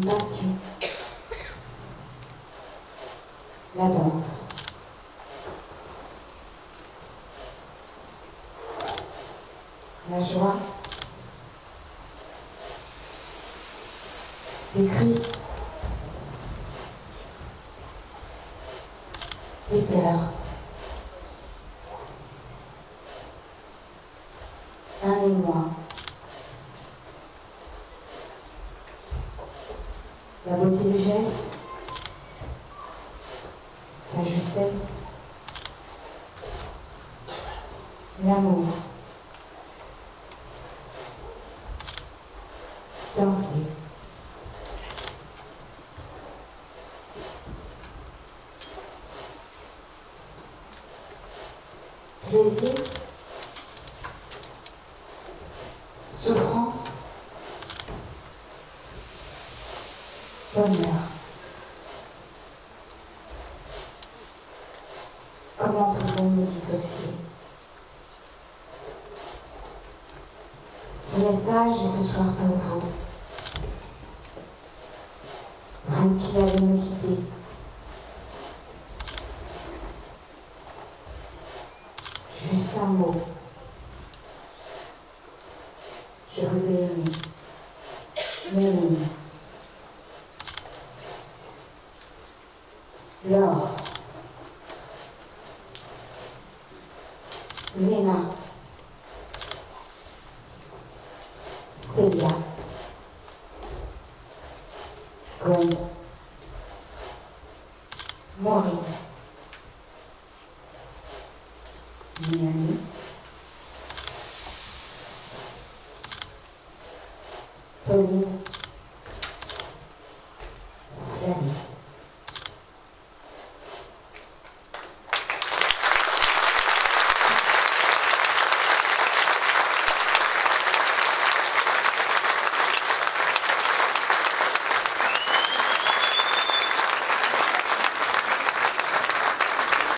passion. La danse. La joie. Des cris. L'amour. Danser. Comment pouvons nous dissocier? Ce message est ce soir pour vous. Vous qui allez me quitter. Juste un mot. Je vous ai aimé. Méline. вина, сырья, грунт, море, нервы.